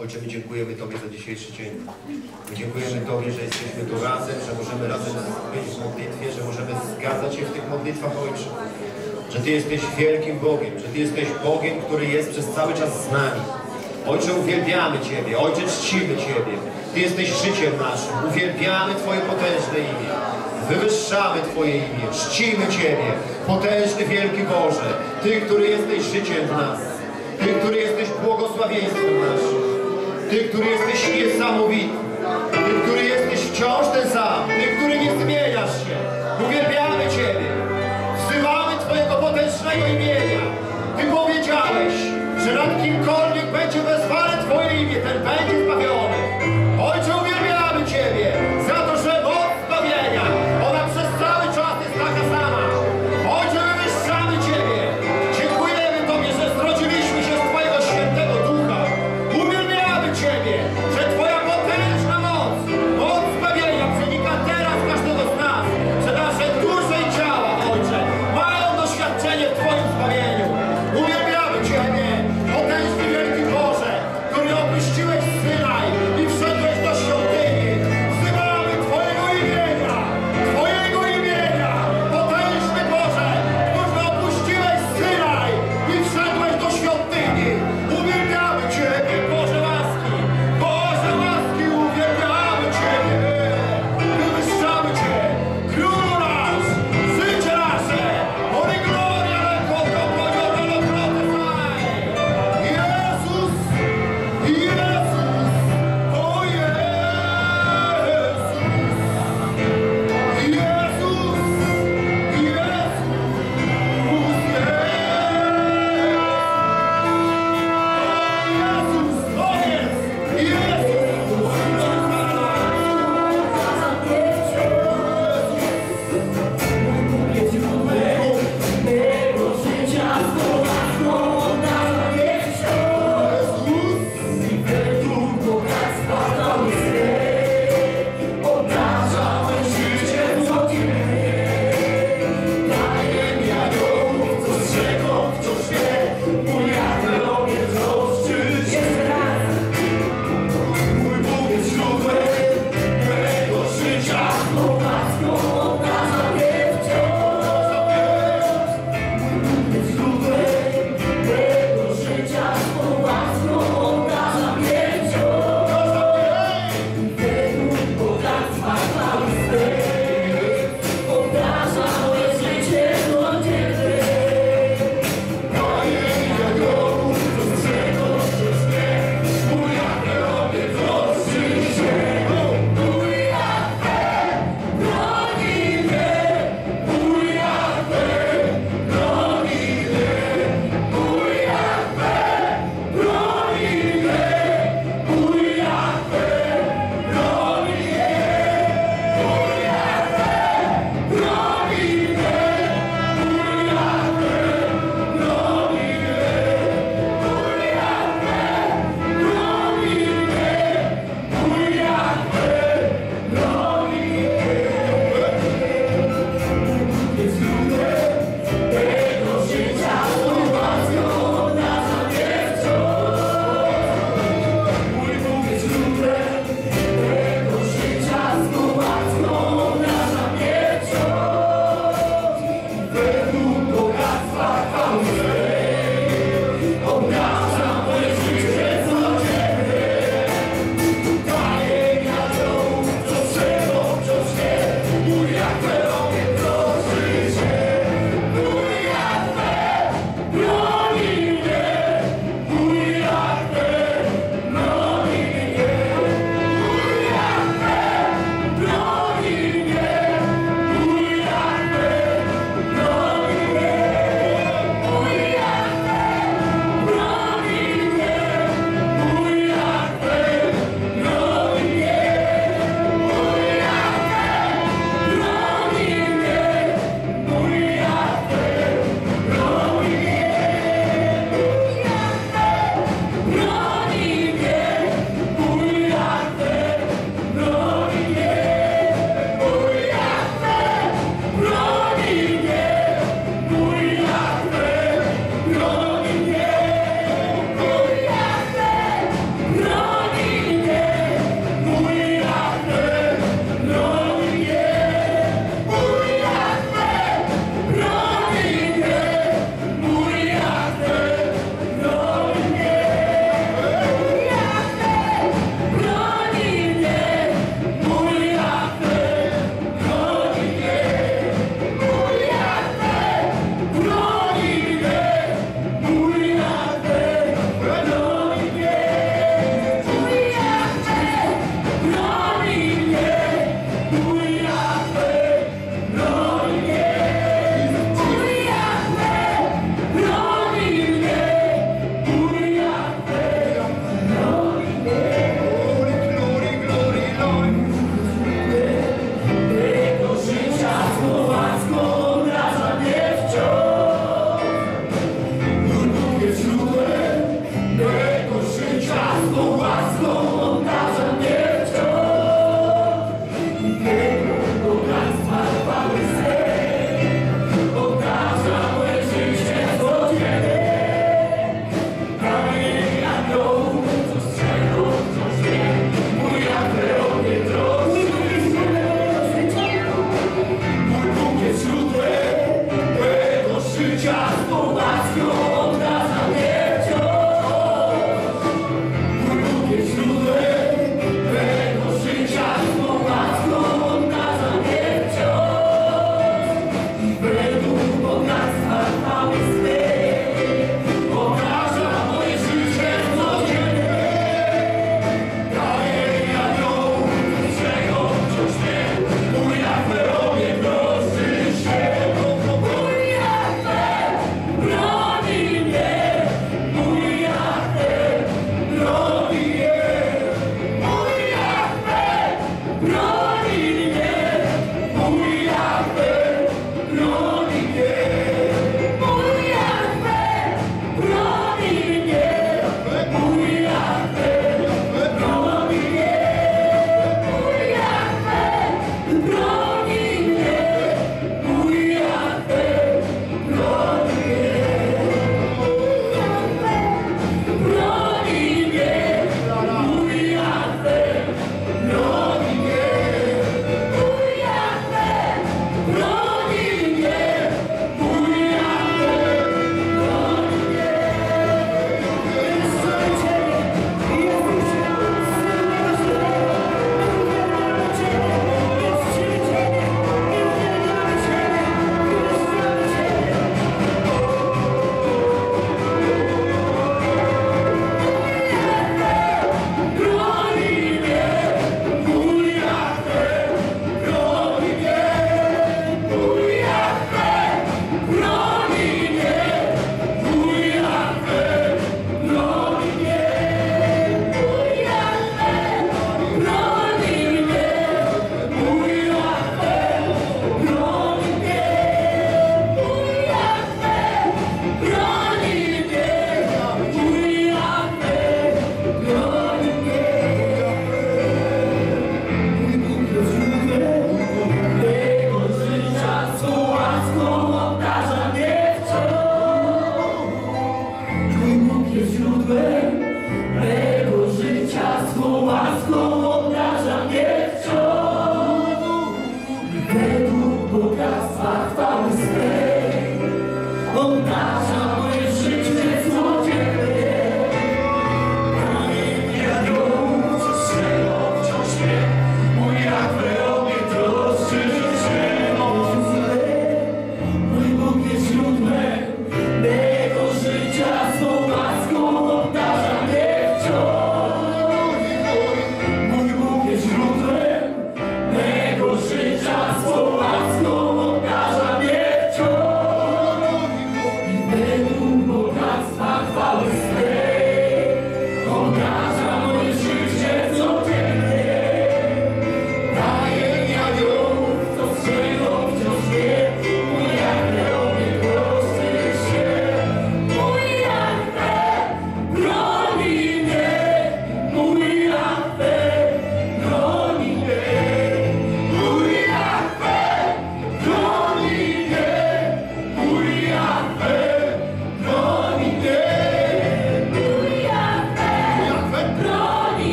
Ojcze, my dziękujemy Tobie za dzisiejszy dzień. My dziękujemy Tobie, że jesteśmy tu razem, że możemy razem być w modlitwie, że możemy zgadzać się w tych modlitwach, Ojcze. Że Ty jesteś wielkim Bogiem, że Ty jesteś Bogiem, który jest przez cały czas z nami. Ojcze, uwielbiamy Ciebie, Ojcze, czcimy Ciebie. Ty jesteś życiem naszym, uwielbiamy Twoje potężne imię. Wywyższamy Twoje imię, czcimy Ciebie, potężny, wielki Boże. Ty, który jesteś życiem w nas. Ty, który jesteś błogosławieństwem naszym. Ty, który jesteś niesamowity. Ty, który jesteś wciąż ten sam. Ty, który nie zmieniasz się. Uwielbiamy Ciebie. Wzywamy Twojego potężnego imienia. Ty powiedziałeś, że nad kimkolwiek będzie wezwane Twoje imię, ten będzie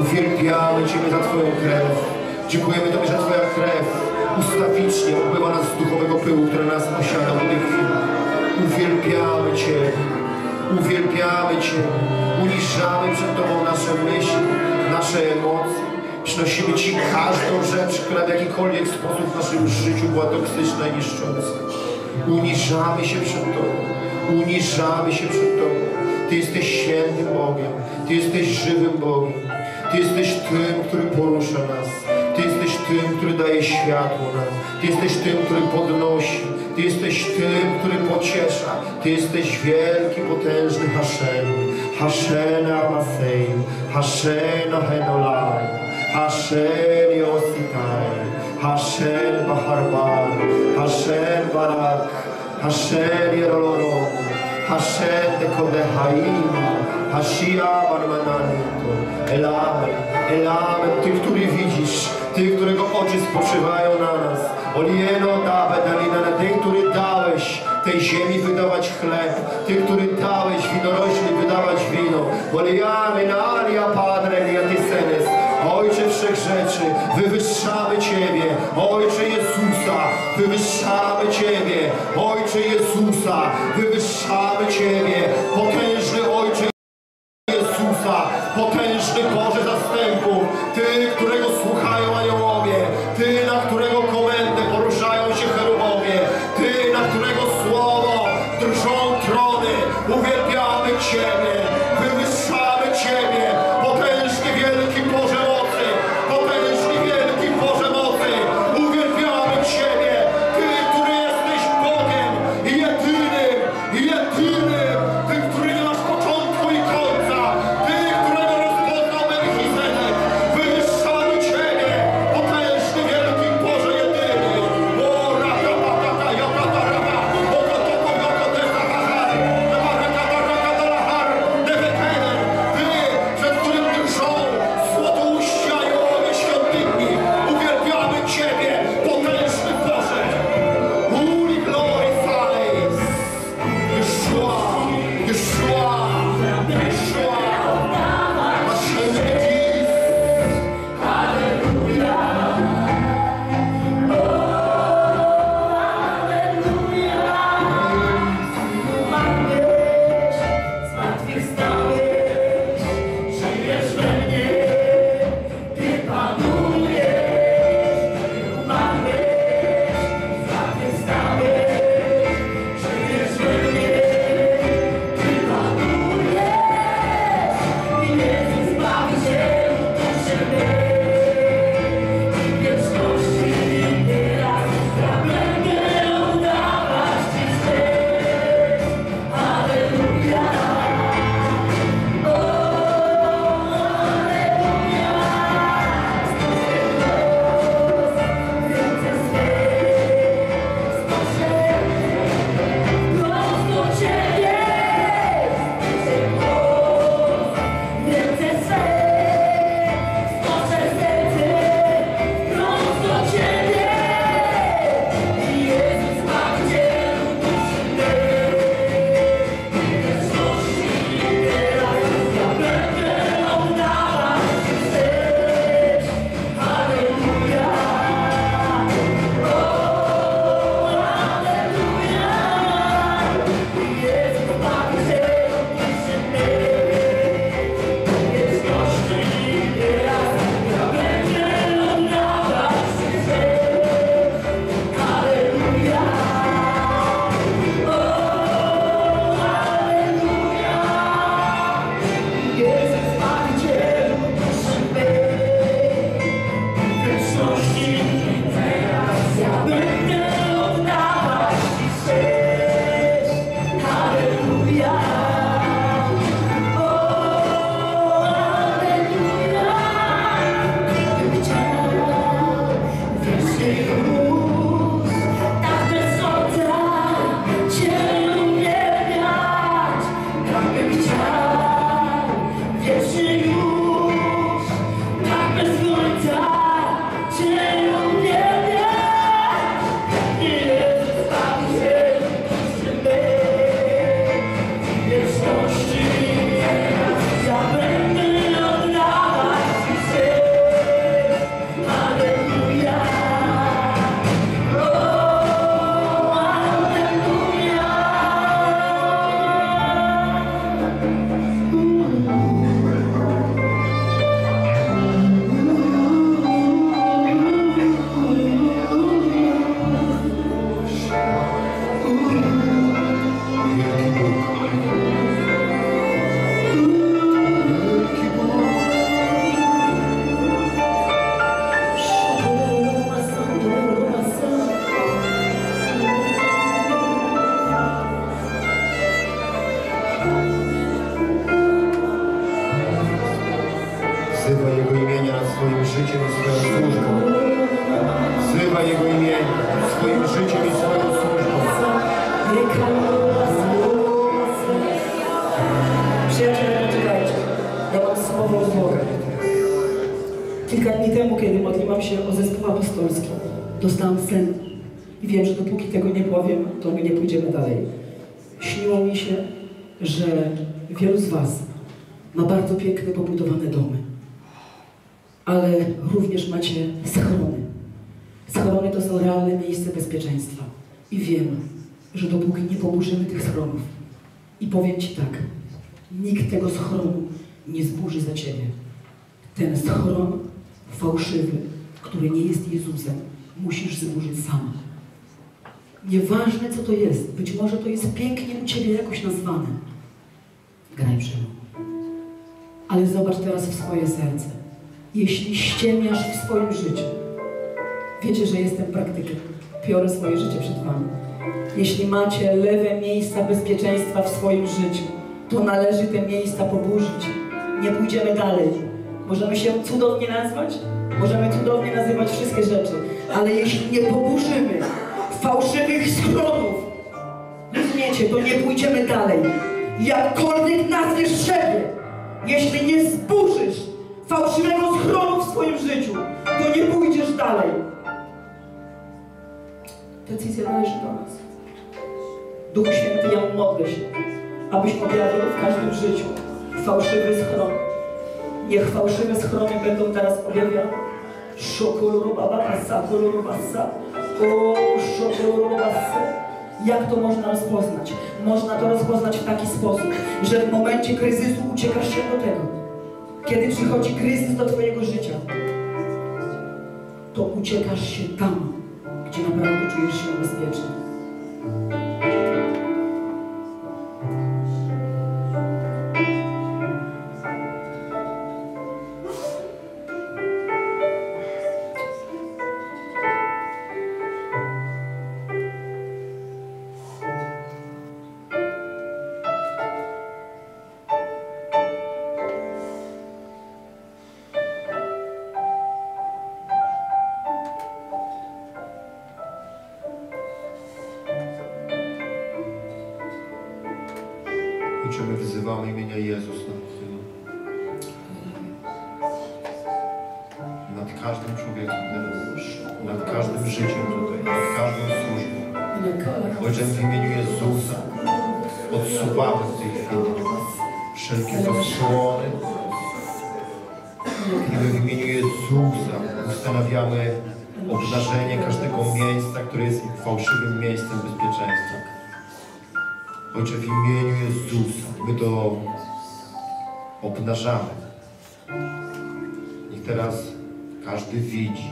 Uwielbiamy Ciebie za Twoją krew. Dziękujemy Tobie, że Twoja krew ustawicznie obmyła nas z duchowego pyłu, który nas posiada w tej chwili. Uwielbiamy Ciebie. Uwielbiamy Cię. Uniżamy przed Tobą nasze myśli, nasze emocje. Przynosimy Ci każdą rzecz, która w jakikolwiek sposób w naszym życiu była toksyczna i niszcząca. Uniżamy się przed Tobą. Uniżamy się przed Tobą. Ty jesteś świętym Bogiem. Ty jesteś żywym Bogiem. Ty jesteś tym, który porusza nas. Ty jesteś tym, który daje światło nam. Ty jesteś tym, który podnosi. Ty jesteś tym, który pociesza. Ty jesteś wielki, potężny Hashem. Hashena Amasein. Hashena Henolai. Hashem Yositai. Hashem Baharban. Hashem Barak. Hashem Yerolorom. Hashem de Kodehaim. Hashia Barmananito. Elamen, Elamen, Ty, który widzisz, Ty, którego oczy spoczywają na nas. Olieno dawe dalina na Ty, który dałeś tej ziemi wydawać chleb, Ty, który dałeś winorośli wydawać wino. Oliamy nalia Padre liatisenes. Ojcze wszech rzeczy, wywyższamy Ciebie. Ojcze Jezusa, wywyższamy Ciebie. Ojcze Jezusa, wywyższamy Ciebie. Potężny potężny Boże zastępów, Ty, którego słuchają aniołowie, Ten schron fałszywy, który nie jest Jezusem, musisz zburzyć sam. Nieważne co to jest, być może to jest pięknie u Ciebie jakoś nazwane. Graj przemo. Ale zobacz teraz w swoje serce. Jeśli ściemniasz w swoim życiu, wiecie, że jestem praktykiem, biorę swoje życie przed Wami. Jeśli macie lewe miejsca bezpieczeństwa w swoim życiu, to należy te miejsca poburzyć. Nie pójdziemy dalej. Możemy się cudownie nazwać, możemy cudownie nazywać wszystkie rzeczy, ale jeśli nie poburzymy fałszywych schronów, rozumiecie, to nie pójdziemy dalej. Jakkolwiek nazwiesz siebie, jeśli nie zburzysz fałszywego schronu w swoim życiu, to nie pójdziesz dalej. Decyzja należy do nas. Duchu Święty, ja modlę się, abyś objawił w każdym życiu fałszywy schron. Niech fałszywe schrony będą teraz objawiane. Szokolorobabasa, kolorobasa, o szokolorobasa. Jak to można rozpoznać? Można to rozpoznać w taki sposób, że w momencie kryzysu uciekasz się do tego. Kiedy przychodzi kryzys do Twojego życia, to uciekasz się tam, gdzie naprawdę czujesz się bezpiecznie. Obnażamy. Niech teraz każdy widzi.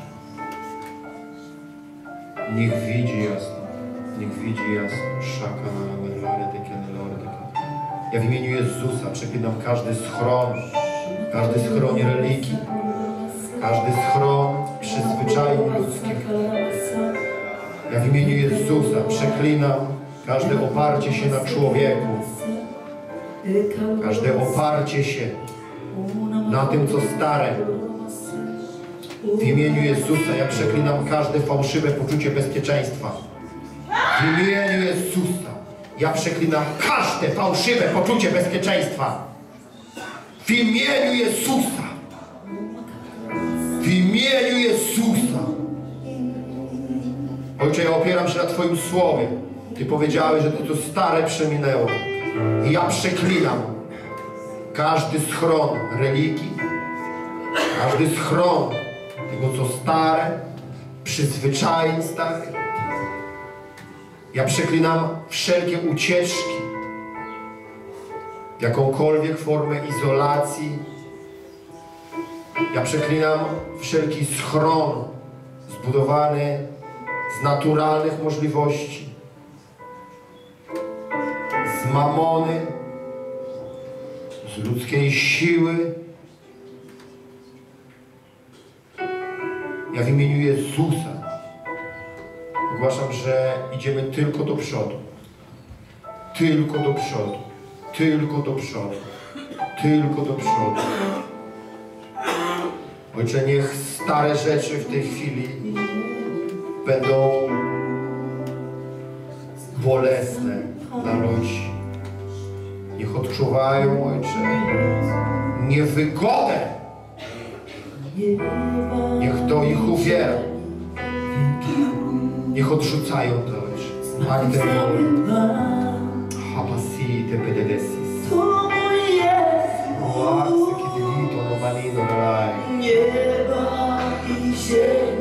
Niech widzi jasno. Niech widzi jasno. Szaka Ja w imieniu Jezusa przeklinam każdy schron, każdy schron religii, każdy schron przyzwyczajeń ludzkich. Ja w imieniu Jezusa przeklinam każde oparcie się na człowieku, każde oparcie się na tym, co stare. W imieniu Jezusa ja przeklinam każde fałszywe poczucie bezpieczeństwa. W imieniu Jezusa ja przeklinam każde fałszywe poczucie bezpieczeństwa. W imieniu Jezusa. W imieniu Jezusa. Ojcze, ja opieram się na Twoim słowie. Ty powiedziałeś, że to, stare przeminęło. I ja przeklinam każdy schron religii, każdy schron tego, co stare, przyzwyczajeń starych. Ja przeklinam wszelkie ucieczki, jakąkolwiek formę izolacji. Ja przeklinam wszelki schron zbudowany z naturalnych możliwości, z mamony, z ludzkiej siły. Ja w imieniu Jezusa ogłaszam, że idziemy tylko do przodu. Tylko do przodu. Tylko do przodu. Tylko do przodu. Ojcze, niech stare rzeczy w tej chwili będą bolesne dla ludzi. Odczuwają, Ojcze, niewygodę. Niech to ich uwiera. Niech odrzucają to, Ojcze. Magdalena. Habasite pededesis. To mój Jezus, Oaxy kidlito no malino raj. nieba i ziemi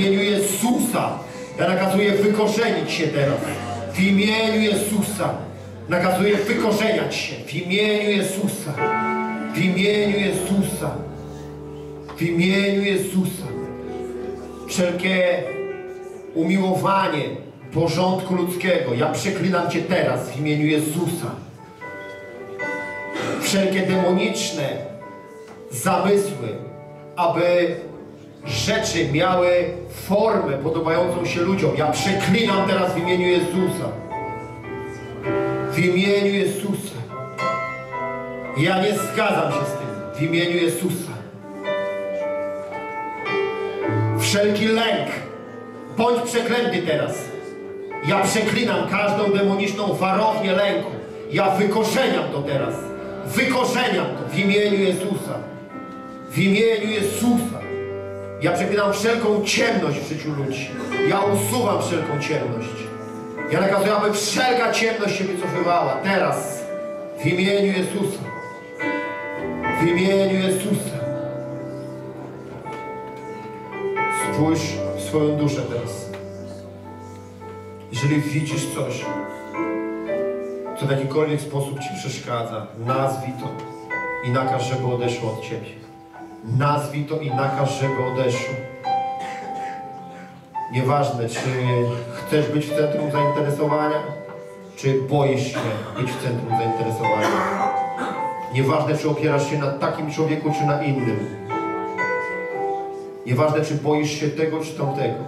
imieniu Jezusa. Ja nakazuję wykorzenić się teraz w imieniu Jezusa. Nakazuję wykorzeniać się w imieniu Jezusa. W imieniu Jezusa. W imieniu Jezusa. Wszelkie umiłowanie porządku ludzkiego, ja przeklinam Cię teraz w imieniu Jezusa. Wszelkie demoniczne zamysły, aby rzeczy miały formę podobającą się ludziom. Ja przeklinam teraz w imieniu Jezusa. W imieniu Jezusa. Ja nie zgadzam się z tym. W imieniu Jezusa. Wszelki lęk, bądź przeklęty teraz. Ja przeklinam każdą demoniczną warownię lęku. Ja wykorzeniam to teraz. Wykorzeniam to w imieniu Jezusa. W imieniu Jezusa. Ja przeklinam wszelką ciemność w życiu ludzi. Ja usuwam wszelką ciemność. Ja nakazuję, aby wszelka ciemność się wycofywała. Teraz. W imieniu Jezusa. W imieniu Jezusa. Spójrz w swoją duszę teraz. Jeżeli widzisz coś, co w jakikolwiek sposób Ci przeszkadza, nazwij to i nakaż, żeby odeszło od Ciebie. Nazwij to i nakaż, żeby odeszło. Nieważne, czy chcesz być w centrum zainteresowania, czy boisz się być w centrum zainteresowania. Nieważne, czy opierasz się na takim człowieku, czy na innym. Nieważne, czy boisz się tego, czy tamtego.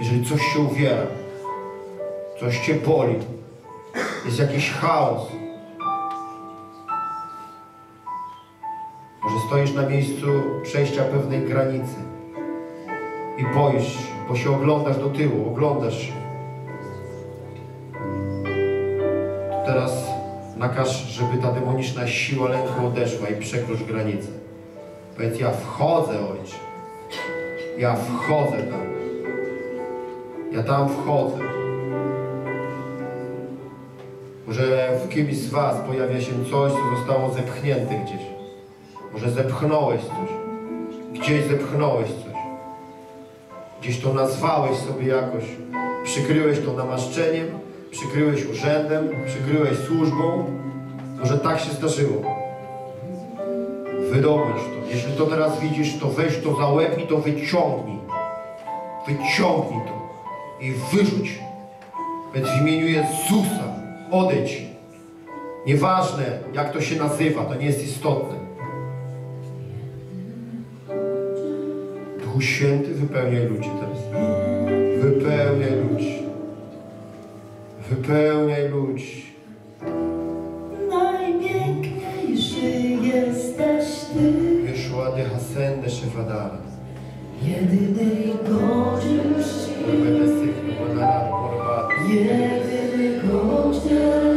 Jeżeli coś się uwiera, coś cię boli, jest jakiś chaos, może stoisz na miejscu przejścia pewnej granicy i boisz się, bo się oglądasz do tyłu, oglądasz się. To teraz nakaż, żeby ta demoniczna siła lęku odeszła i przekroczysz granicę. Powiedz, ja wchodzę, Ojcze. Ja wchodzę tam. Ja tam wchodzę. Może w kimś z Was pojawia się coś, co zostało zepchnięte gdzieś. Może zepchnąłeś coś. Gdzieś zepchnąłeś coś. Gdzieś to nazwałeś sobie jakoś. Przykryłeś to namaszczeniem, przykryłeś urzędem, przykryłeś służbą. Może tak się zdarzyło. Wydobądź to. Jeśli to teraz widzisz, to weź to za łeb i to wyciągnij. Wyciągnij to i wyrzuć. Więc w imieniu Jezusa odejdź. Nieważne, jak to się nazywa, to nie jest istotne. Duchu Święty, wypełniaj ludzi teraz. Wypełniaj ludzi. Wypełniaj ludzi. Najpiękniejszy jesteś Ty, Wyszła de Hasende Szefadara. Manara, Porwada. jedyny godzien.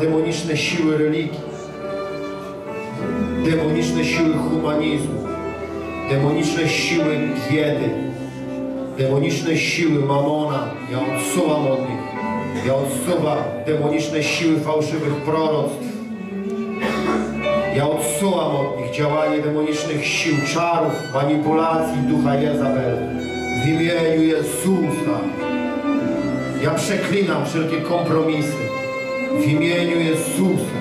Demoniczne siły religii, demoniczne siły humanizmu, demoniczne siły biedy, demoniczne siły mamona. Ja odsuwam od nich. Ja odsuwam demoniczne siły fałszywych proroctw. Ja odsuwam od nich działanie demonicznych sił, czarów, manipulacji ducha Jezabel. W imieniu Jezusa. Ja przeklinam wszelkie kompromisy. W imieniu Jezusa.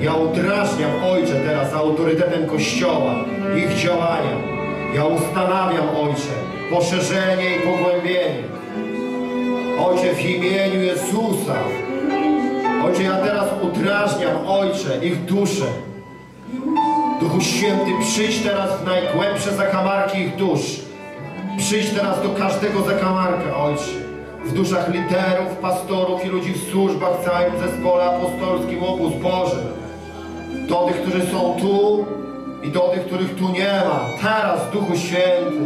Ja udrażniam, Ojcze, teraz autorytetem Kościoła, ich działania. Ja ustanawiam, Ojcze, poszerzenie i pogłębienie. Ojcze, w imieniu Jezusa. Ojcze, ja teraz udrażniam, Ojcze, ich duszę. Duchu Święty, przyjdź teraz w najgłębsze zakamarki ich dusz. Przyjdź teraz do każdego zakamarka, Ojcze. W duszach liderów, pastorów i ludzi w służbach w całym zespole apostolskim Obóz Boży. Do tych, którzy są tu i do tych, których tu nie ma. Teraz, Duchu Święty.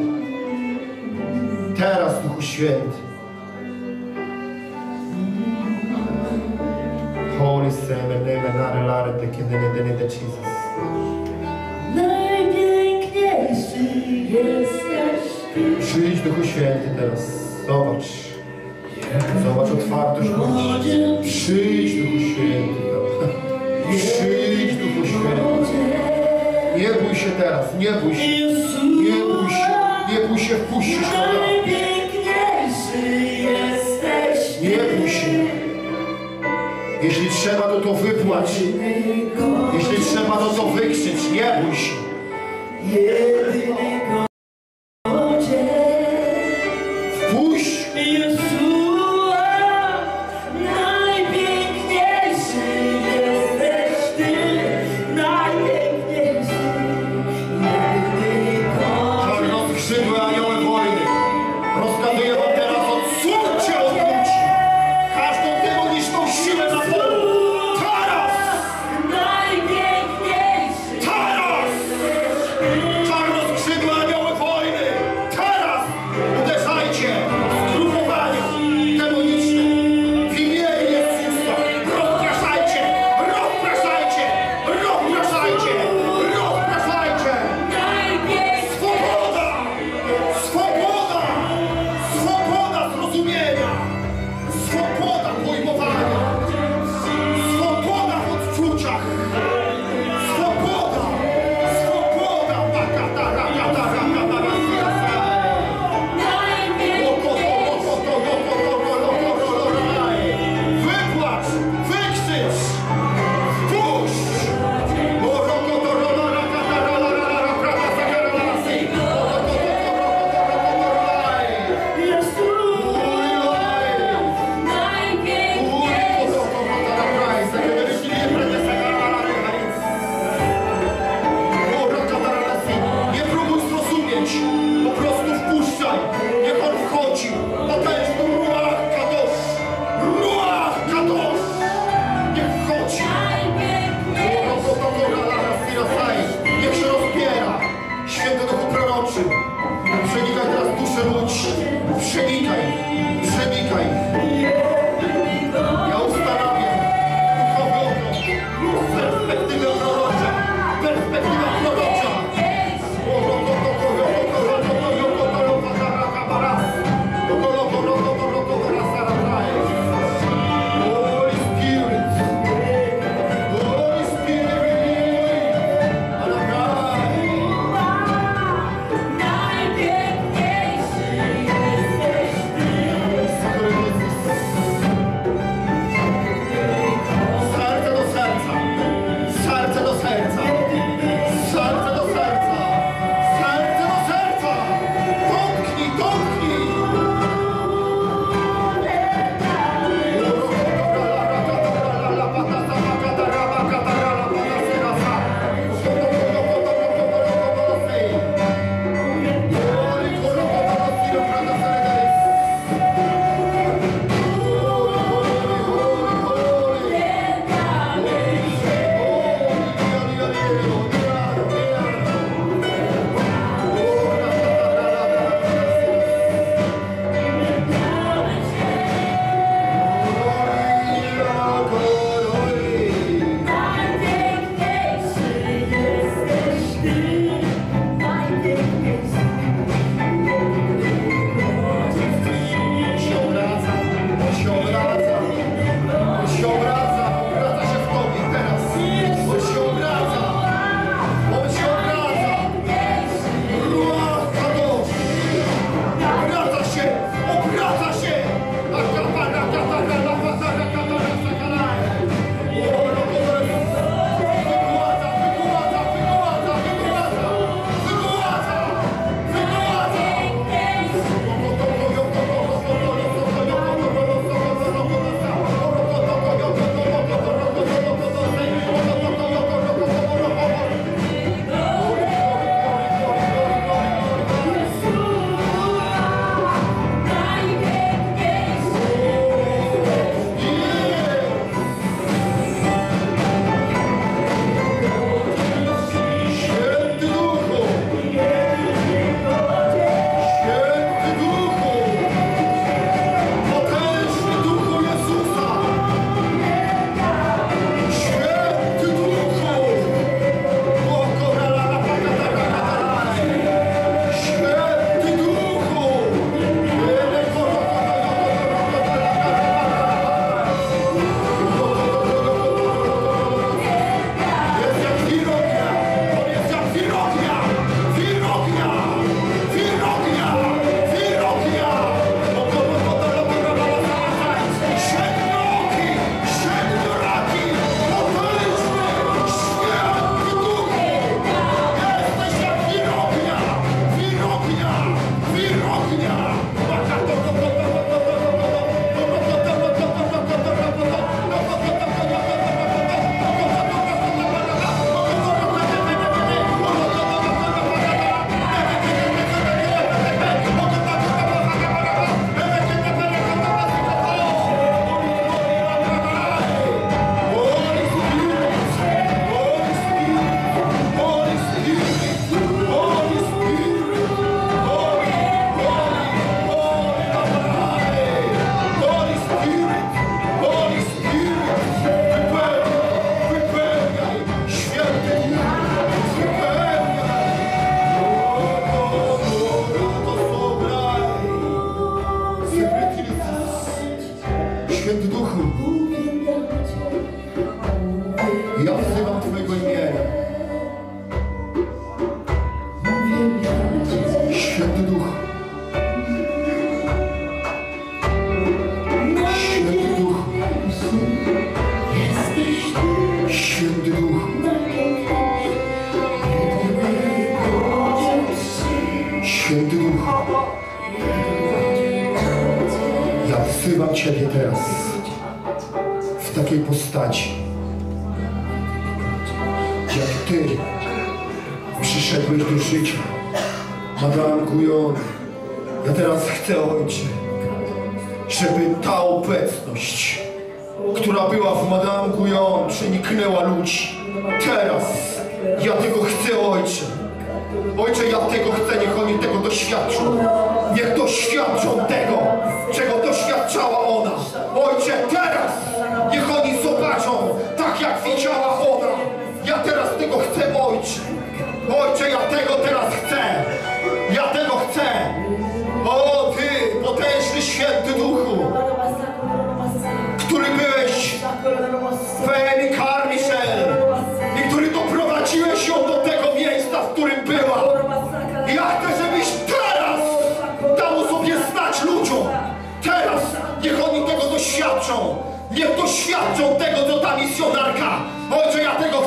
Teraz, Duchu Święty. Holy Seven, Never, Nare, Lare, Te, Kiedy, Nede, Nede, Jesus. Najpiękniejszy jesteś Ty. Przyjdź Duchu Święty teraz. Zobacz. Bądź. Przyjdź Duchu Święty. Przyjdź Duchu Święty. Nie bój się teraz, nie bój się. Nie bój się. Nie bój się wpuścić go. Najpiękniejszy jesteś Nie bój się. Jeśli trzeba, to to wypłać. Jeśli trzeba, to to wykrzycz. Nie bój się. Proroczy. Przenikaj teraz duszę ludzi. Przenikaj. Przenikaj.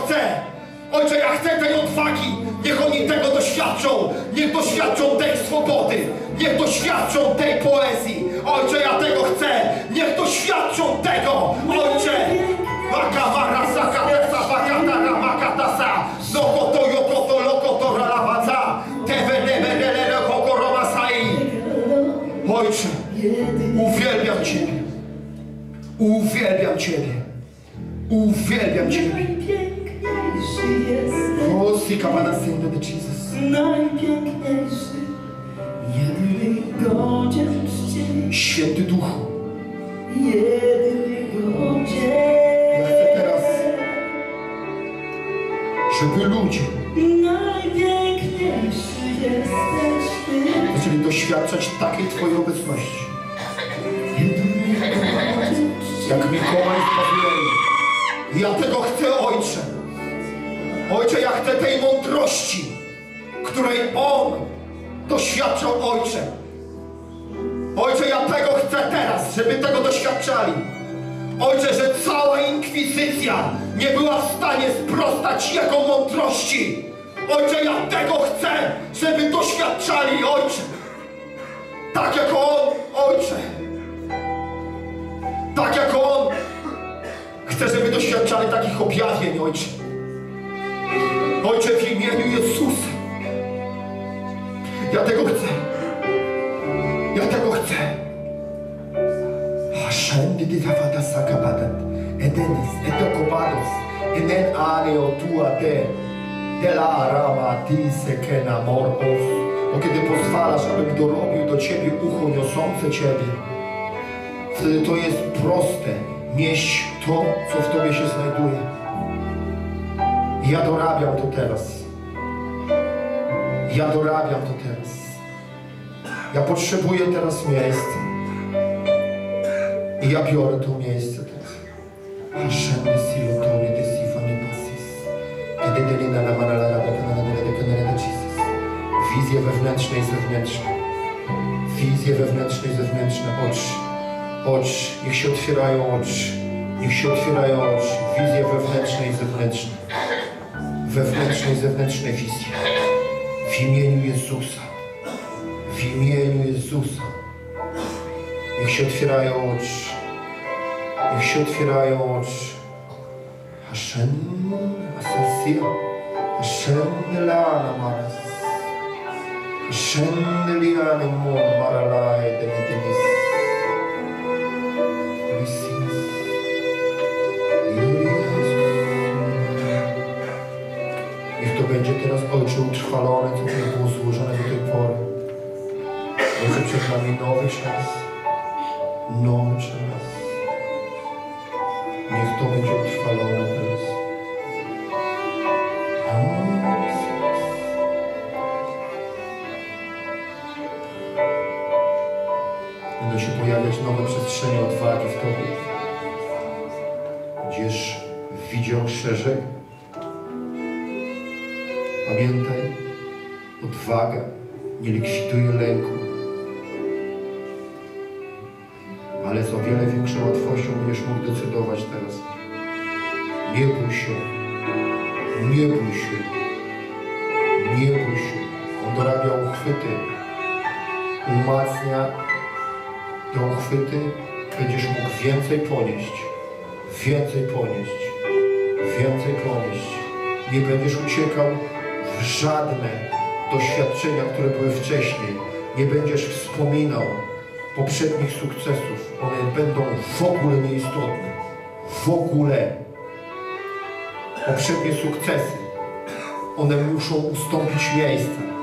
Chcę. Ojcze, ja chcę tej odwagi. Niech oni tego doświadczą. Niech doświadczą tej swobody. Niech doświadczą tej poezji. Ojcze, ja tego chcę. Niech doświadczą tego. Ojcze. Wakamara sakatesa wakatara makatasa. Lokoto yokoto lokoto ralawaca. Tevenevenelele kokoromasai. Ojcze, uwielbiam Ciebie. Uwielbiam Ciebie. Uwielbiam Ciebie. Najpiękniejszy jesteś, synda de Jesus. najpiękniejszy, jedyny godzien czci, Święty Duchu, jedyny godzien. ja chcę teraz, żeby ludzie Najpiękniejszy jesteś Ty, zaczęli doświadczać takiej Twojej obecności, jak Mikołaj Zbawienny. Ja tego chcę, Ojcze. Ojcze, ja chcę tej mądrości, której On doświadczał, Ojcze. Ojcze, ja tego chcę teraz, żeby tego doświadczali. Ojcze, że cała inkwizycja nie była w stanie sprostać Jego mądrości. Ojcze, ja tego chcę, żeby doświadczali, Ojcze. Tak jak On, Ojcze. Tak jak On. Chcę, żeby doświadczali takich objawień, Ojcze. Ojcze, w imieniu Jezusa. Ja tego chcę. Ja tego chcę. Hashendi di tafata sakabatat. Edenis, edokobados. Enen aneo tua te. De la arama ti sekena mortos. Bo kiedy pozwalasz, abym dorobił do Ciebie ucho niosące Ciebie, wtedy to jest proste. Nieść to, co w Tobie się znajduje. Ja dorabiam to teraz. Ja dorabiam to teraz. Ja potrzebuję teraz miejsca. I ja biorę to miejsce teraz. Wizje wewnętrzne i zewnętrzne. Wizje wewnętrzne i zewnętrzne. Oczy. Oczy. Niech się otwierają oczy. Niech się otwierają oczy. Wizje wewnętrzne i zewnętrzne. Wewnętrzne i zewnętrzne wizje. W imieniu Jezusa. W imieniu Jezusa. Niech się otwierają oczy. Niech się otwierają oczy. Hashem asasia. Hashem lana maras. Hashem liane mon maralae denetenis. Teraz Ojcze utrwalone, co tutaj było złożone do tej pory. Ojcze, przed nami nowy czas. Nowy czas. Niech to będzie utrwalone teraz. Będą się pojawiać nowe przestrzenie odwagi w Tobie. Będziesz widział szerzej. Pamiętaj, odwaga nie likwiduje lęku, ale z o wiele większą łatwością będziesz mógł decydować teraz. Nie bój się, nie bój się, nie bój się. On dorabia uchwyty, umacnia te uchwyty będziesz mógł więcej ponieść, więcej ponieść, więcej ponieść. Nie będziesz uciekał żadne doświadczenia, które były wcześniej. Nie będziesz wspominał poprzednich sukcesów. One będą w ogóle nieistotne. W ogóle. Poprzednie sukcesy. One muszą ustąpić miejsca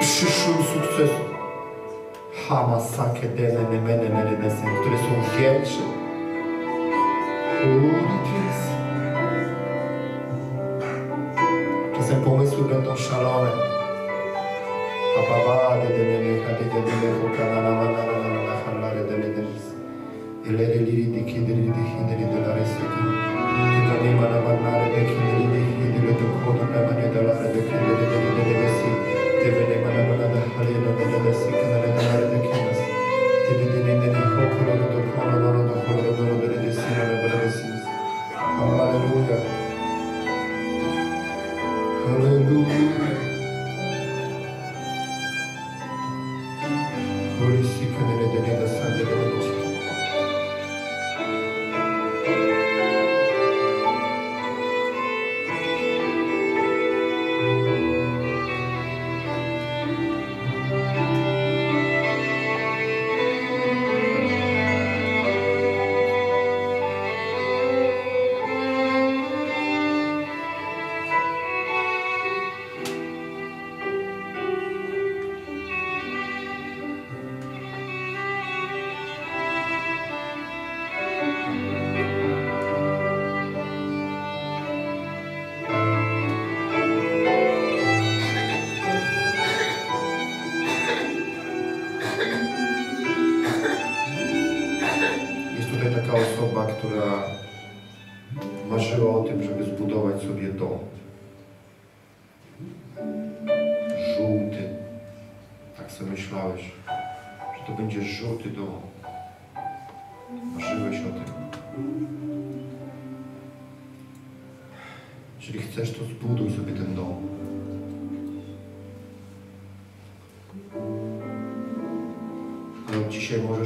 przyszłym sukcesom. Hamasake dene mene mene które są większe. Ulitis. Czasem pomysły będą szalone. A baba. Hallelujah. Hallelujah.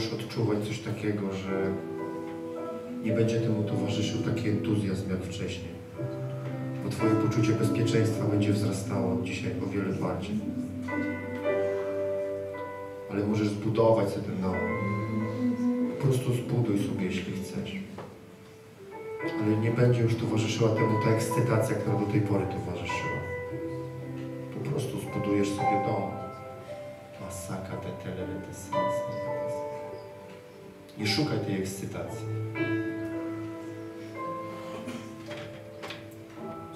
Możesz odczuwać coś takiego, że nie będzie temu towarzyszył taki entuzjazm jak wcześniej. Bo Twoje poczucie bezpieczeństwa będzie wzrastało dzisiaj o wiele bardziej. Ale możesz zbudować sobie ten dom. Po prostu zbuduj sobie, jeśli chcesz. Ale nie będzie już towarzyszyła temu ta ekscytacja, która do tej pory towarzyszyła. Po prostu zbudujesz sobie dom. Masaka te telele te sens. Nie szukaj tej ekscytacji.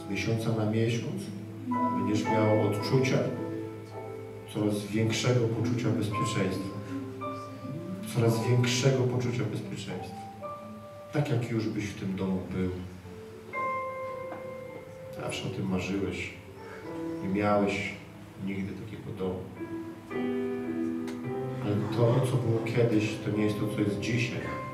Z miesiąca na miesiąc będziesz miał odczucia coraz większego poczucia bezpieczeństwa. Coraz większego poczucia bezpieczeństwa. Tak jak już byś w tym domu był. Zawsze o tym marzyłeś. Nie miałeś nigdy takiego domu. To, co było kiedyś, to nie jest to, co jest dzisiaj.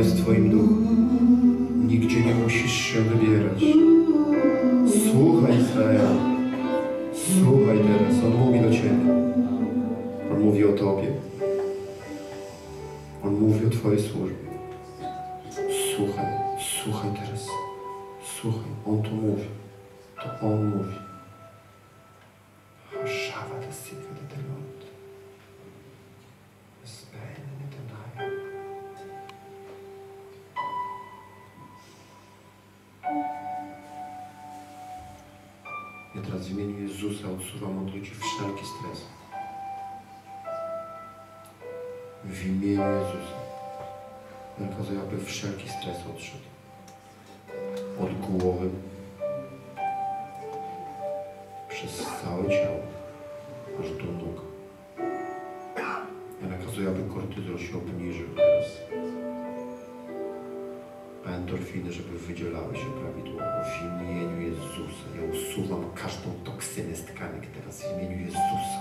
Jest Twoim duchu. Nigdzie nie musisz się wybierać. Słuchaj Izrael. Słuchaj teraz. On mówi do Ciebie. On mówi o Tobie. On mówi o Twojej służbie. Słuchaj. Słuchaj teraz. Słuchaj. On to mówi. To On mówi. Jezusa odsuwam od ludzi wszelki stres. W imieniu Jezusa. Nakazuję, aby wszelki stres odszedł. Od głowy. Przez całe ciało. Aż do nóg. Ja nakazuję, aby kortyzol się obniżył teraz. A endorfiny, żeby wydzielały się prawidłowo. W imieniu Jezusa. Ja usuwam każdą toksynę z tkanek teraz w imieniu Jezusa.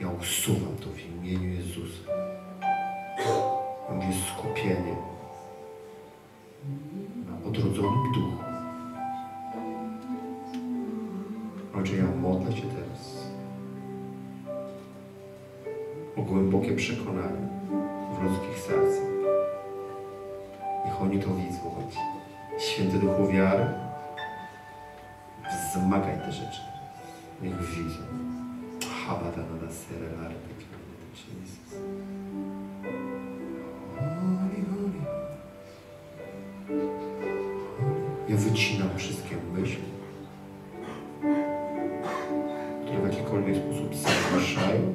Ja usuwam to w imieniu Jezusa. Ja mówię skupienie na odrodzonym duchu. Ojcze, ja modlę Cię teraz o głębokie przekonanie w ludzkich sercach. Niech oni to widzą. Święty Duchu wiary, wzmagaj te rzeczy. Niech widzą. Habata na nas Jesus. Holy, holy. Ja wycinam wszystkie myśli, które w jakikolwiek sposób zapraszają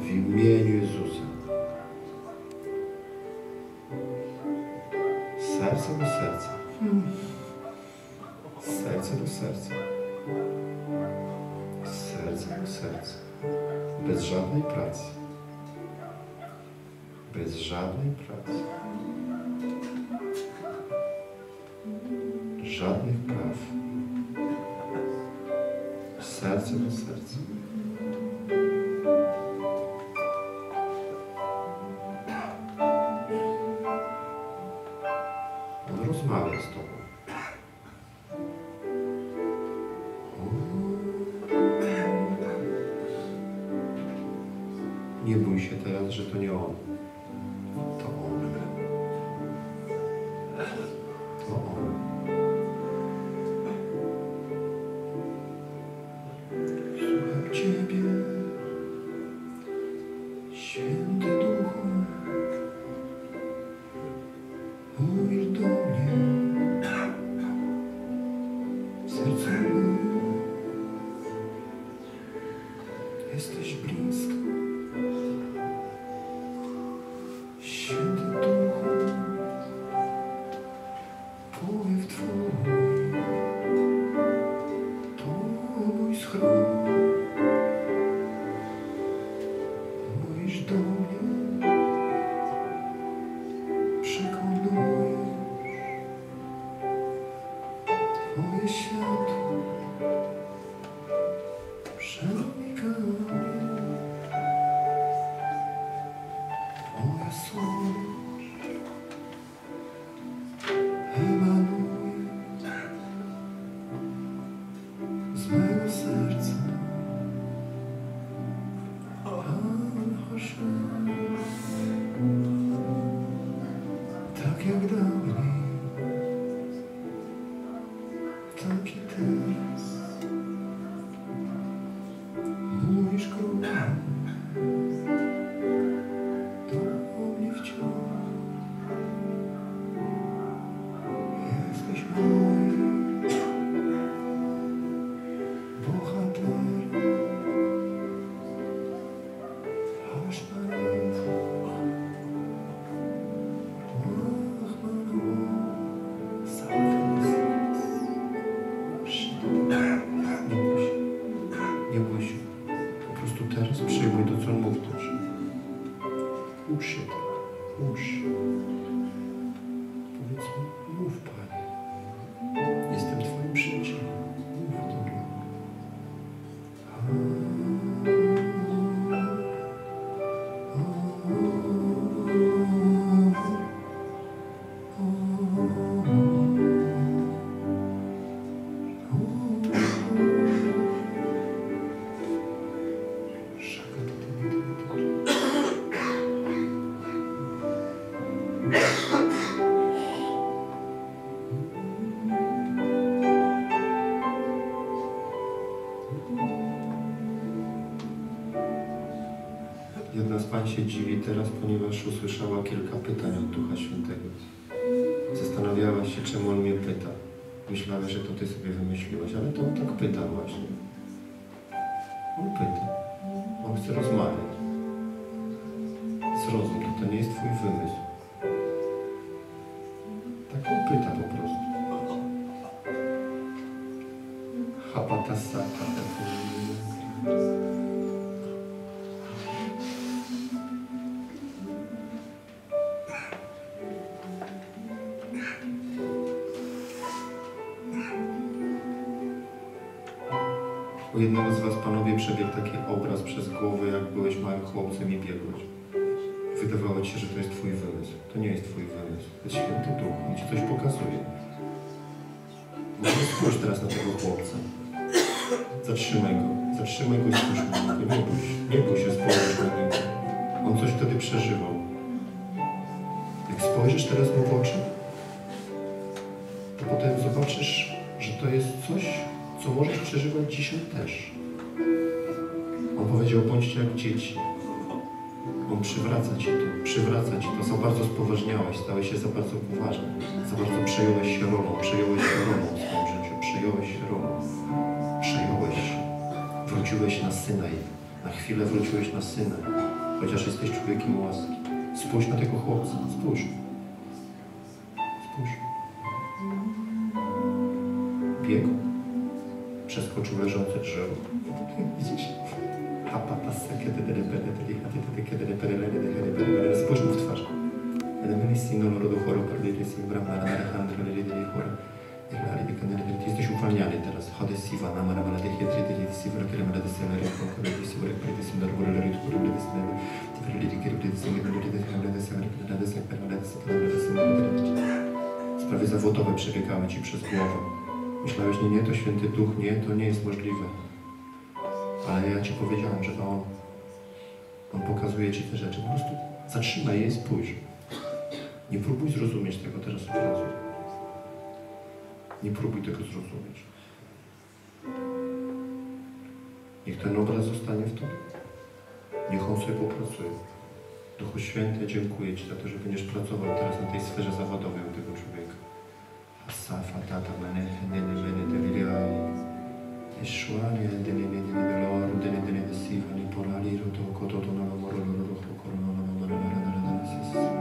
w imieniu Jezusa. Serce do serca. Serce do serca. Serce do serca. Bez żadnej pracy. Bez żadnej pracy. Żadnych praw. Serce do serca. Pan się dziwi teraz, ponieważ usłyszała kilka pytań od Ducha Świętego. Zastanawiała się, czemu On mnie pyta. Myślała, że to Ty sobie wymyśliłeś, ale to On tak pyta właśnie. On pyta. On chce rozmawiać. Zrozum to, to nie jest Twój wymysł. właśnie nie, to Święty Duch nie, to nie jest możliwe. Ale ja Ci powiedziałem, że On, On pokazuje Ci te rzeczy. Po prostu zatrzymaj je i spójrz. Nie próbuj zrozumieć tego teraz od razu. Nie próbuj tego zrozumieć. Niech ten obraz zostanie w Tobie. Niech on sobie popracuje. Duchu Święty, dziękuję Ci za to, że będziesz pracował teraz na tej sferze zawodowej u tego człowieka. Safatata Manekandene Venete Viriai, Eshwari Adenene Dene Ordene Dene Vesivani Polari Rotoko Totonavamoro Loro Rokoronavamoro Loro Loro Loro Loro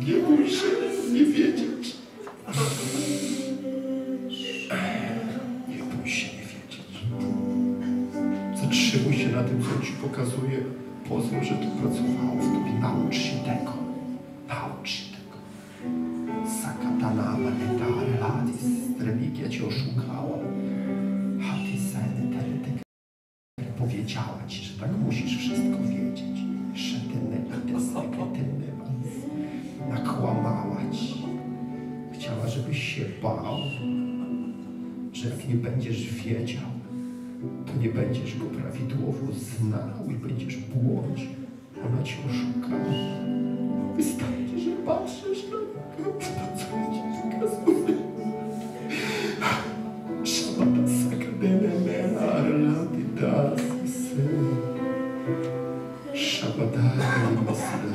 Nie bój się, nie wiedzieć. Nie bój się, nie wiedzieć. Zatrzymuj się na tym, co Ci pokazuje. Pozwól, że to pracowało w Tobie. Naucz się tego. Naucz się tego. Sakatana manetare latis. Religia Cię oszukała. Hatisene teletek. Powiedziała Ci, że tak musisz wszystko wiedzieć. Szetyny, itesek, etyny nakłamała ci. Chciała, żebyś się bał, że jak nie będziesz wiedział, to nie będziesz go prawidłowo znał i będziesz błądził. Ona cię oszukała. Wystarczy, że patrzysz na to, co ci wskazuje. Szabata sakadene arlati das i syn. Szabata arlati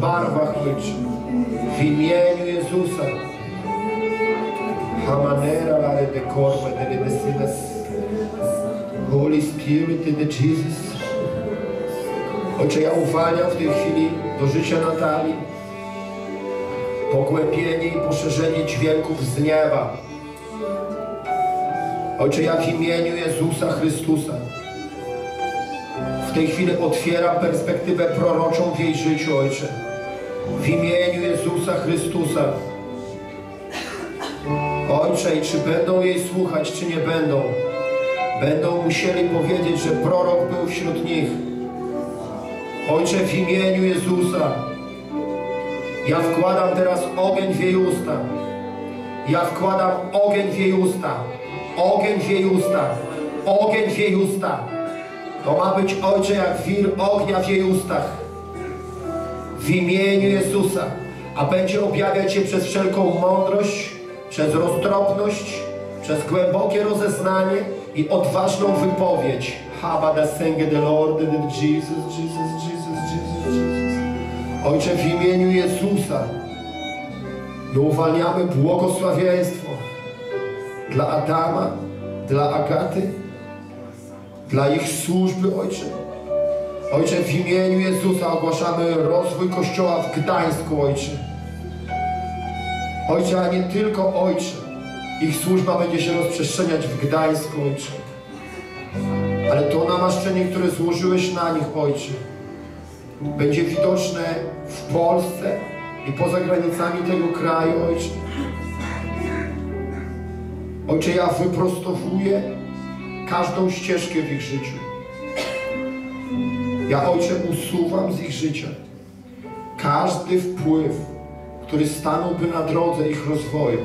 barwach wiecznych. W imieniu Jezusa. Hamanera la de corba de rebesidas. Holy Spirit in the Jesus. Ojcze, ja uwalniam w tej chwili do życia Natalii pogłębienie i poszerzenie dźwięków z nieba. Ojcze, ja w imieniu Jezusa Chrystusa w tej chwili otwieram perspektywę proroczą w jej życiu, Ojcze w imieniu Jezusa Chrystusa. Ojcze, i czy będą jej słuchać, czy nie będą, będą musieli powiedzieć, że prorok był wśród nich. Ojcze, w imieniu Jezusa, ja wkładam teraz ogień w jej usta. Ja wkładam ogień w jej usta. Ogień w jej usta. Ogień w jej usta. To ma być, Ojcze, jak wir ognia w jej ustach. W imieniu Jezusa. A będzie objawiać się przez wszelką mądrość, przez roztropność, przez głębokie rozeznanie i odważną wypowiedź. Haba da senge de Lord, Jesus, Jesus, Jesus, Jesus, Jesus. Ojcze, w imieniu Jezusa my uwalniamy błogosławieństwo dla Adama, dla Agaty, dla ich służby, Ojcze. Ojcze, w imieniu Jezusa ogłaszamy rozwój Kościoła w Gdańsku, Ojcze. Ojcze, a nie tylko Ojcze. Ich służba będzie się rozprzestrzeniać w Gdańsku, Ojcze. Ale to namaszczenie, które złożyłeś na nich, Ojcze, będzie widoczne w Polsce i poza granicami tego kraju, Ojcze. Ojcze, ja wyprostowuję każdą ścieżkę w ich życiu. Ja, Ojcze, usuwam z ich życia każdy wpływ, który stanąłby na drodze ich rozwoju.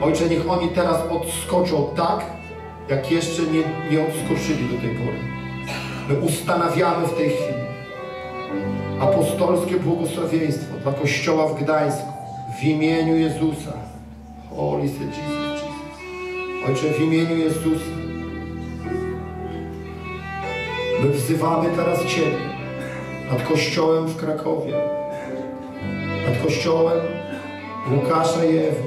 Ojcze, niech oni teraz odskoczą tak, jak jeszcze nie, nie odskoczyli do tej pory. My ustanawiamy w tej chwili apostolskie błogosławieństwo dla Kościoła w Gdańsku w imieniu Jezusa. Holy Jesus, Jesus. Ojcze, w imieniu Jezusa. My wzywamy teraz Ciebie nad Kościołem w Krakowie, nad Kościołem Łukasza i Ewy.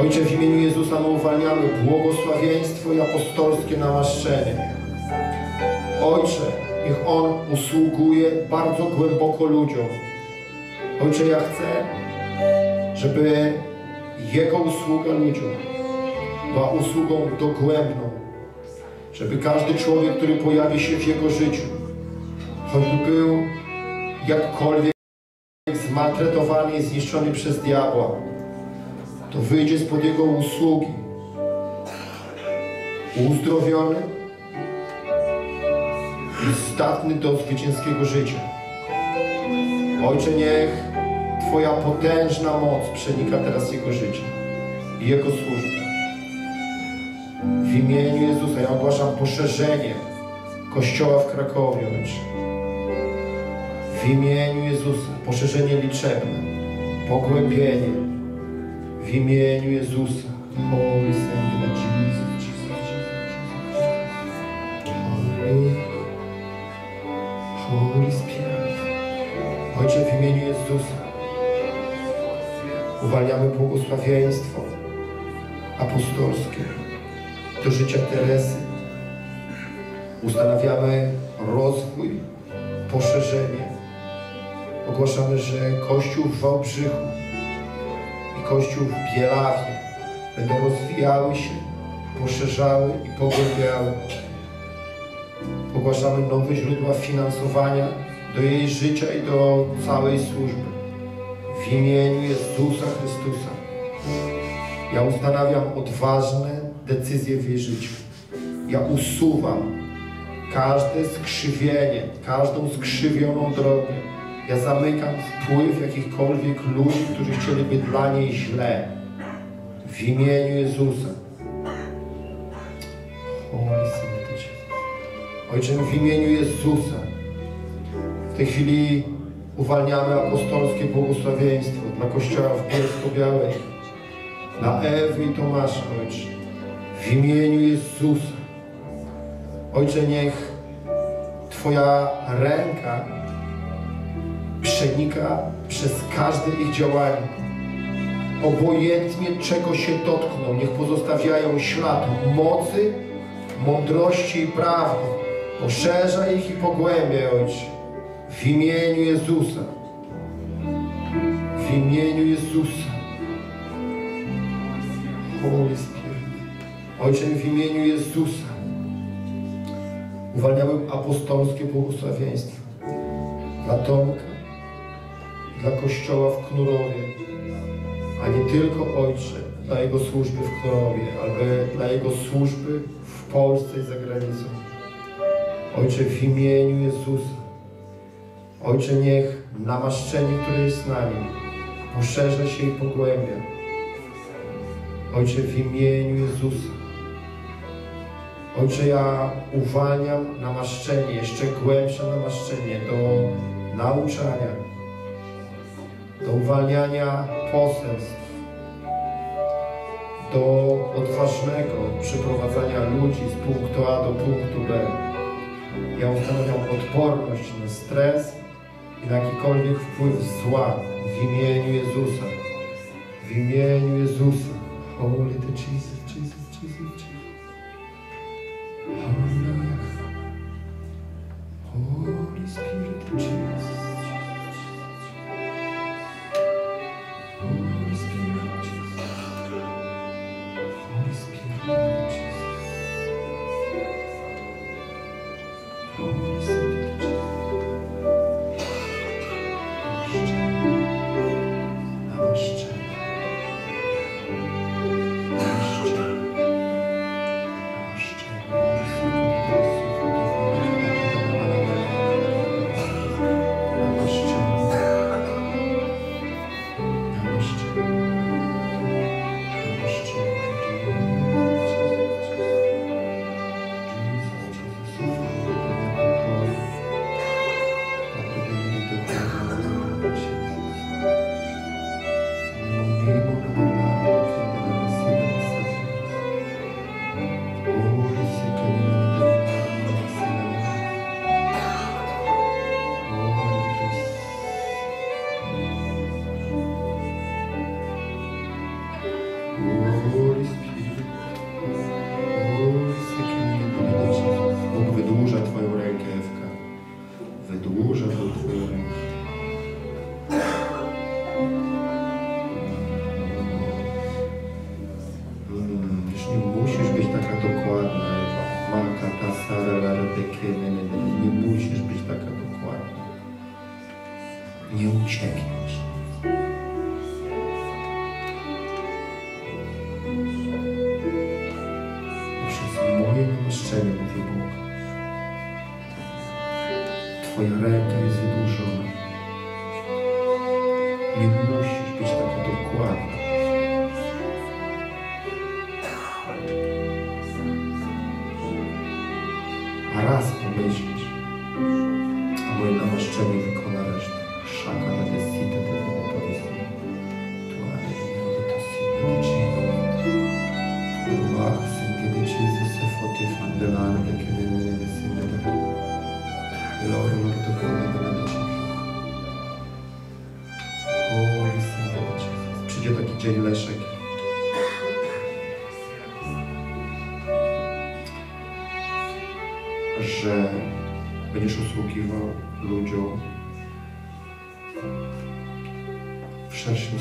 Ojcze, w imieniu Jezusa my uwalniamy błogosławieństwo i apostolskie namaszczenie. Ojcze, niech On usługuje bardzo głęboko ludziom. Ojcze, ja chcę, żeby Jego usługa ludziom była usługą dogłębną. Żeby każdy człowiek, który pojawi się w Jego życiu, choćby był jakkolwiek zmaltretowany i zniszczony przez diabła, to wyjdzie spod Jego usługi uzdrowiony i zdatny do zwycięskiego życia. Ojcze, niech Twoja potężna moc przenika teraz Jego życie i Jego służbę. Imieniu Jezusa ja ogłaszam poszerzenie Kościoła w Krakowie. W imieniu Jezusa poszerzenie liczebne, pogłębienie. W imieniu Jezusa. Holy Saint Holy Spirit. Ojcze, w imieniu Jezusa uwalniamy błogosławieństwo apostolskie do życia Teresy. Ustanawiamy rozwój, poszerzenie. Ogłaszamy, że Kościół w Wałbrzychu i Kościół w Bielawie będą rozwijały się, poszerzały i pogłębiały. Ogłaszamy nowe źródła finansowania do jej życia i do całej służby. W imieniu Jezusa Chrystusa. Ja ustanawiam odważne decyzje w jej życiu. Ja usuwam każde skrzywienie, każdą skrzywioną drogę. Ja zamykam wpływ jakichkolwiek ludzi, którzy chcieliby dla niej źle. W imieniu Jezusa. Holy. Ojcze, w imieniu Jezusa. W tej chwili uwalniamy apostolskie błogosławieństwo dla Kościoła w Bielsko-Białej, dla Ewy i Tomasza, Ojcze. W imieniu Jezusa. Ojcze, niech Twoja ręka przenika przez każde ich działanie. Obojętnie czego się dotkną, niech pozostawiają ślad mocy, mądrości i prawdy. Poszerza ich i pogłębia, Ojcze. W imieniu Jezusa. W imieniu Jezusa. Holy. Ojcze, w imieniu Jezusa uwalniałem apostolskie błogosławieństwo dla Tomka, dla Kościoła w Knurowie, a nie tylko Ojcze, dla Jego służby w chorobie, albo dla Jego służby w Polsce i za granicą. Ojcze, w imieniu Jezusa, Ojcze, niech namaszczenie, które jest na Nim, poszerza się i pogłębia. Ojcze, w imieniu Jezusa. Ojcze, ja uwalniam namaszczenie, jeszcze głębsze namaszczenie do nauczania, do uwalniania poselstw, do odważnego przyprowadzania ludzi z punktu A do punktu B. Ja ustanawiam odporność na stres i na jakikolwiek wpływ zła w imieniu Jezusa. W imieniu Jezusa. Holy Jesus, Amen.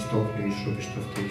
Szerszym stopniu niż robisz to w tej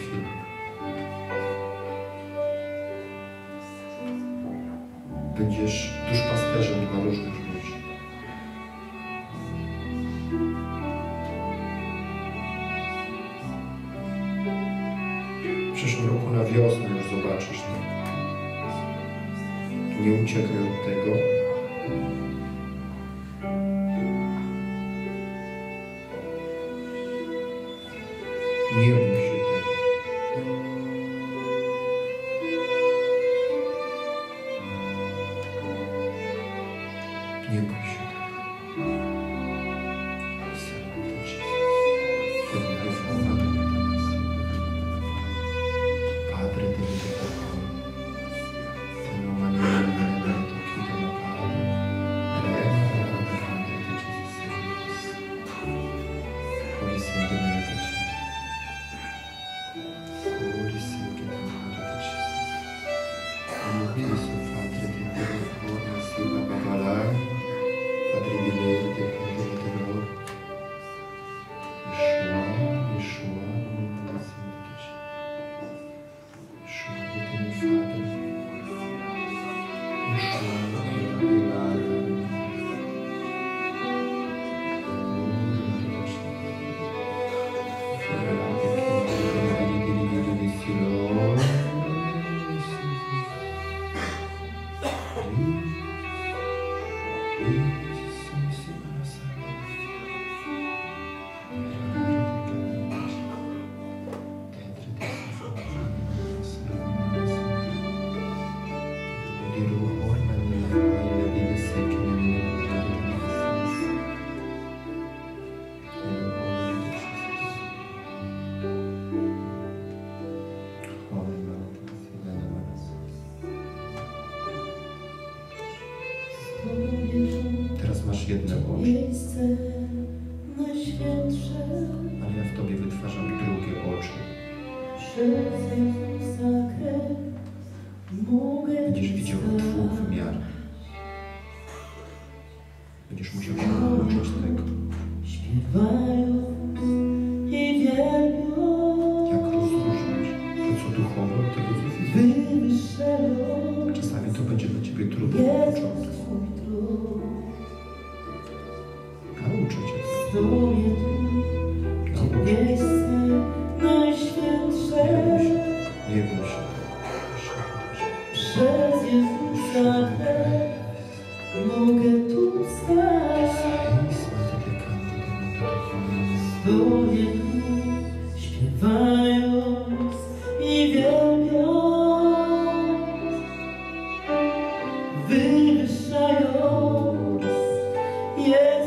Jezus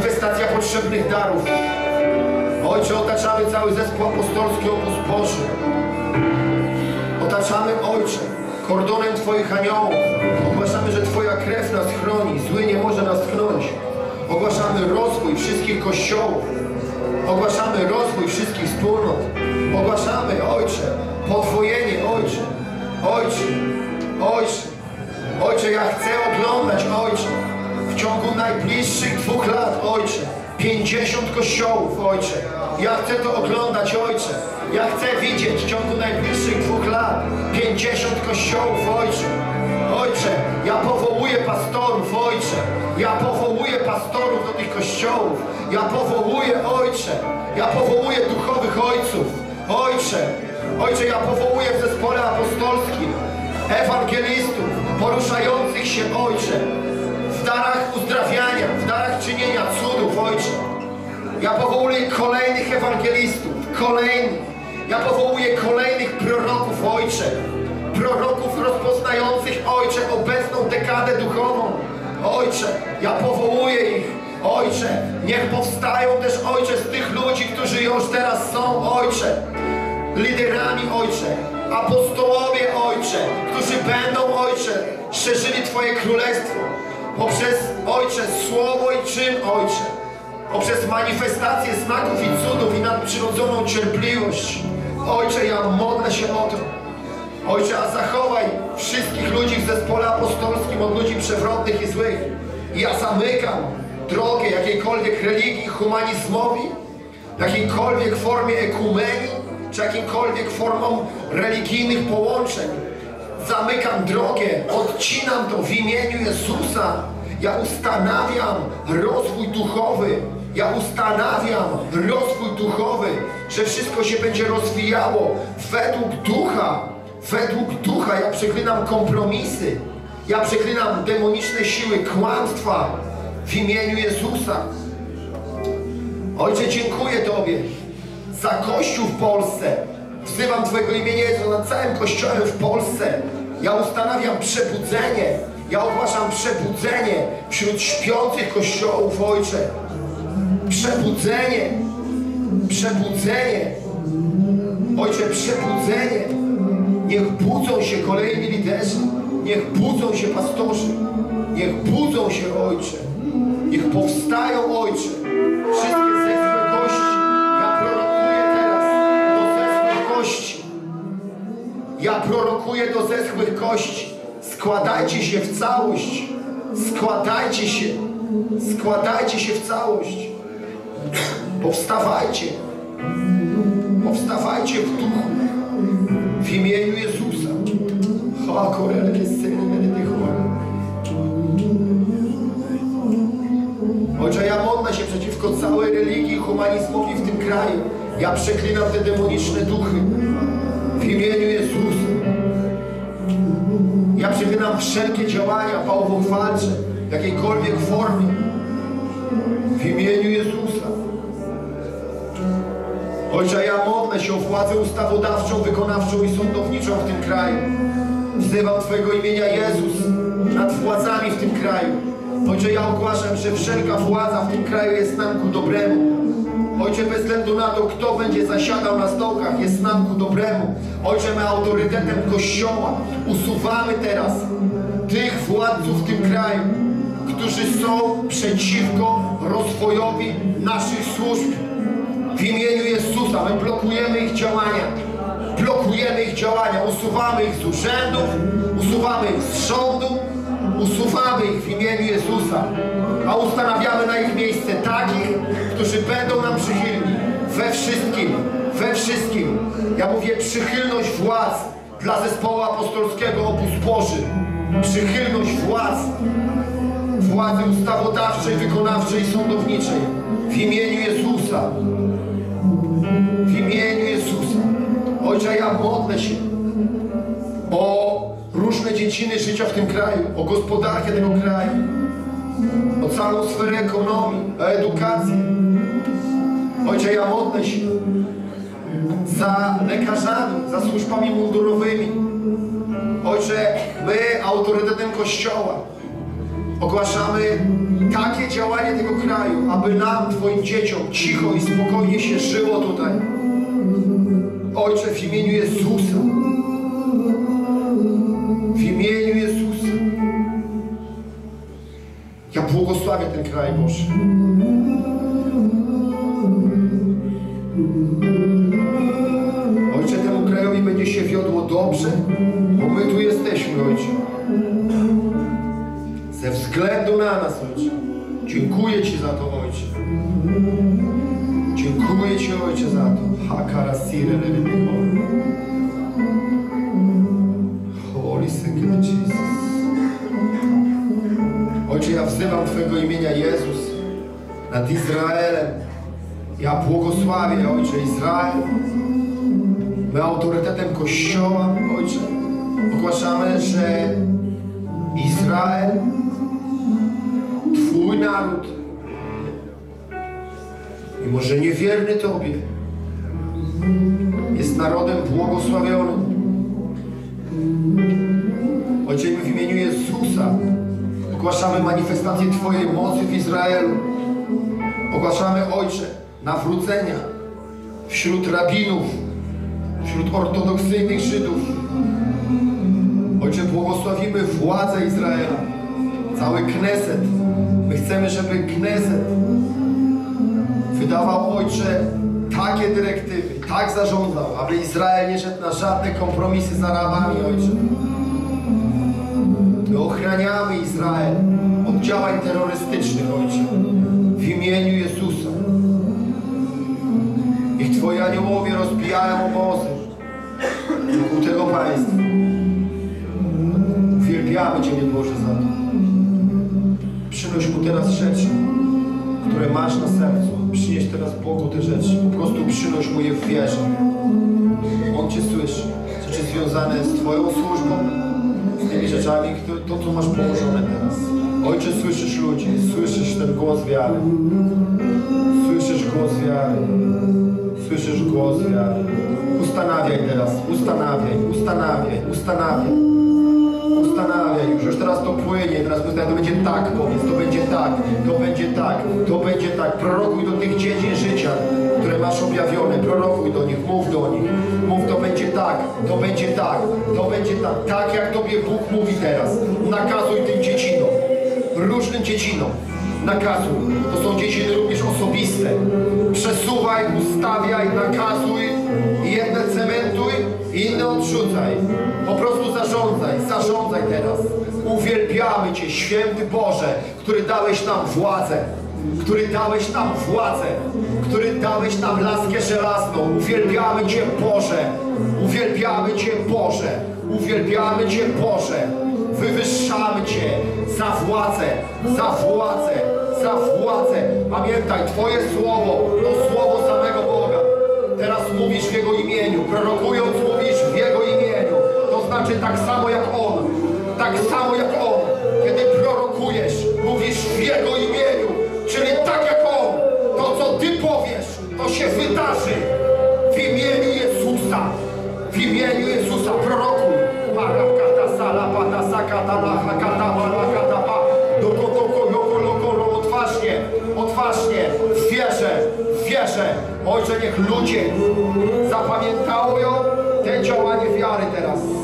manifestacja potrzebnych darów. Ojcze, otaczamy cały zespół apostolski Opus Boży. Otaczamy, Ojcze, kordonem Twoich aniołów. Ogłaszamy, że Twoja krew nas chroni, zły nie może nas chronić. Ogłaszamy rozwój wszystkich kościołów. Ogłaszamy rozwój wszystkich wspólnot. Ogłaszamy, Ojcze, podwojenie, Ojcze, Ojcze, Ojcze. Ojcze, ja chcę oglądać, Ojcze ciągu najbliższych dwóch lat, Ojcze. 50 kościołów, Ojcze. Ja chcę to oglądać, Ojcze. Ja chcę widzieć w ciągu najbliższych dwóch lat 50 kościołów, Ojcze. Ojcze, ja powołuję pastorów, Ojcze. Ja powołuję pastorów do tych kościołów. Ja powołuję, Ojcze. Ja powołuję duchowych ojców. Ojcze, Ojcze, ja powołuję w zespole apostolskim ewangelistów poruszających się, Ojcze, darach uzdrawiania, w darach czynienia cudów, Ojcze. Ja powołuję kolejnych ewangelistów, kolejnych. Ja powołuję kolejnych proroków, Ojcze. Proroków rozpoznających, Ojcze, obecną dekadę duchową. Ojcze, ja powołuję ich. Ojcze, niech powstają też, Ojcze, z tych ludzi, którzy już teraz są, Ojcze. Liderami, Ojcze. Apostołowie, Ojcze, którzy będą, Ojcze, szerzyli Twoje królestwo. Poprzez, Ojcze, słowo i czyn, Ojcze poprzez manifestację znaków i cudów i nadprzyrodzoną cierpliwość. Ojcze, ja modlę się o to. Ojcze, a zachowaj wszystkich ludzi w zespole apostolskim od ludzi przewrotnych i złych. I ja zamykam drogę jakiejkolwiek religii, humanizmowi, jakiejkolwiek formie ekumenii, czy jakimkolwiek formą religijnych połączeń. Zamykam drogę, odcinam to w imieniu Jezusa. Ja ustanawiam rozwój duchowy. Ja ustanawiam rozwój duchowy, że wszystko się będzie rozwijało według ducha. Według ducha ja przeklinam kompromisy. Ja przeklinam demoniczne siły kłamstwa w imieniu Jezusa. Ojcze, dziękuję Tobie za Kościół w Polsce. Wzywam Twojego imienia Jezu nad całym Kościołem w Polsce. Ja ustanawiam przebudzenie. Ja ogłaszam przebudzenie wśród śpiących kościołów, Ojcze. Przebudzenie. Przebudzenie. Ojcze, przebudzenie. Niech budzą się kolejni liderzy. Niech budzą się pastorzy. Niech budzą się, Ojcze. Niech powstają, Ojcze. Wszystkie Ja prorokuję do zeschłych kości. Składajcie się w całość. Składajcie się. Składajcie się w całość. Powstawajcie. Powstawajcie w duchu. W imieniu Jezusa. Ha, korele, syny, będę Ojcze, ja modlę się przeciwko całej religii humanizmowi w tym kraju. Ja przeklinam te demoniczne duchy. W imieniu Jezusa. Ja przeklinam wszelkie działania bałwochwalcze, jakiejkolwiek formie. W imieniu Jezusa. Ojcze, ja modlę się o władzę ustawodawczą, wykonawczą i sądowniczą w tym kraju. Wzywam Twojego imienia Jezus nad władzami w tym kraju. Ojcze, ja ogłaszam, że wszelka władza w tym kraju jest nam ku dobremu. Ojcze, bez względu na to, kto będzie zasiadał na stołkach, jest nam ku dobremu. Ojcze, my autorytetem Kościoła usuwamy teraz tych władców w tym kraju, którzy są przeciwko rozwojowi naszych służb. W imieniu Jezusa my blokujemy ich działania. Blokujemy ich działania, usuwamy ich z urzędów, usuwamy ich z rządu, usuwamy ich w imieniu Jezusa, a ustanawiamy na ich miejsce takich, którzy będą nam przychylni we wszystkim, we wszystkim. Ja mówię przychylność władz dla zespołu apostolskiego Opus Boży. Przychylność władz, władzy ustawodawczej, wykonawczej sądowniczej w imieniu Jezusa. W imieniu Jezusa. Ojcze, ja modlę się o różne dziedziny życia w tym kraju, o gospodarkę tego kraju, o całą sferę ekonomii, o edukację. Ojcze, ja modlę się za lekarzami, za służbami mundurowymi. Ojcze, my autorytetem Kościoła ogłaszamy takie działanie tego kraju, aby nam, Twoim dzieciom, cicho i spokojnie się żyło tutaj. Ojcze, w imieniu Jezusa. W imieniu Jezusa. Ja błogosławię ten kraj, Boże. Ojcze, temu krajowi będzie się wiodło dobrze, bo my tu jesteśmy, Ojcze. Ze względu na nas, Ojcze. Dziękuję Ci za to, Ojcze. Dziękuję Ci, Ojcze, za to. Hakara sire ja wzywam Twojego imienia Jezus nad Izraelem. Ja błogosławię, Ojcze, Izrael. My autorytetem Kościoła, Ojcze, ogłaszamy, że Izrael, Twój naród, mimo że niewierny Tobie, jest narodem błogosławionym. Ojcze, w imieniu Jezusa ogłaszamy manifestację Twojej mocy w Izraelu. Ogłaszamy, Ojcze, nawrócenia wśród rabinów, wśród ortodoksyjnych Żydów. Ojcze, błogosławimy władzę Izraela, cały Kneset. My chcemy, żeby Kneset wydawał, Ojcze, takie dyrektywy, tak zarządzał, aby Izrael nie szedł na żadne kompromisy z Arabami, Ojcze. My ochraniamy Izrael od działań terrorystycznych, Ojcze, w imieniu Jezusa. Niech Twoi aniołowie rozbijają obozy wokół tego państwa. Uwielbiamy Ciebie, Boże, za to. Przynoś Mu teraz rzeczy, które masz na sercu. Przynieś teraz Bogu te rzeczy. Po prostu przynoś Mu je w wierze. On Cię słyszy. Rzeczy związane z Twoją służbą, z tymi rzeczami, to, to co masz położone teraz. Ojcze, słyszysz ludzi, słyszysz ten głos wiary. Słyszysz głos wiary. Słyszysz głos wiary. Ustanawiaj teraz, ustanawiaj, ustanawiaj, ustanawiaj. Ustanawiaj już, już teraz to płynie, teraz to będzie tak, powiedz, to będzie tak, to będzie tak, to będzie tak. Prorokuj do tych dziedzin życia, które masz objawione, prorokuj do nich, mów do nich. Mów, to będzie tak, to będzie tak, to będzie tak. Tak jak Tobie Bóg mówi teraz. Nakazuj tym dziedzinom, różnym dziedzinom. Nakazuj. To są dziedziny również osobiste. Przesuwaj, ustawiaj, nakazuj. Jedne cementuj, inne odrzucaj. Po prostu zarządzaj, zarządzaj teraz. Uwielbiamy Cię, święty Boże, który dałeś nam władzę. Który dałeś nam władzę, który dałeś nam laskę żelazną. Uwielbiamy Cię, Boże. Uwielbiamy Cię, Boże. Uwielbiamy Cię, Boże. Wywyższamy Cię za władzę, za władzę, za władzę. Pamiętaj, Twoje słowo to słowo samego Boga. Teraz mówisz w Jego imieniu, prorokując znaczy tak samo jak On, tak samo jak On. Kiedy prorokujesz, mówisz w Jego imieniu, czyli tak jak On. To co Ty powiesz, to się wydarzy w imieniu Jezusa. W imieniu Jezusa prorokuj. Marakata sala pata sakata lacha kata malakata pa. Doko doko loko loko lo odważnie, odważnie, w wierze, w wierze. Ojcze, niech ludzie zapamiętają te działanie wiary teraz.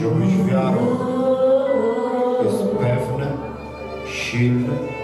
To co wziąłeś wiarą jest pewne, silne.